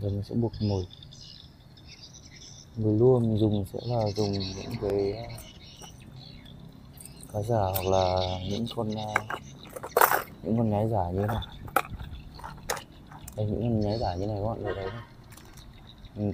rồi mình sẽ buộc mồi mồi lua mình dùng, sẽ là dùng những cái cá giả hoặc là những con những con nhái giả như thế này đây, những con nhái giả như này các bạn thấy đấy mình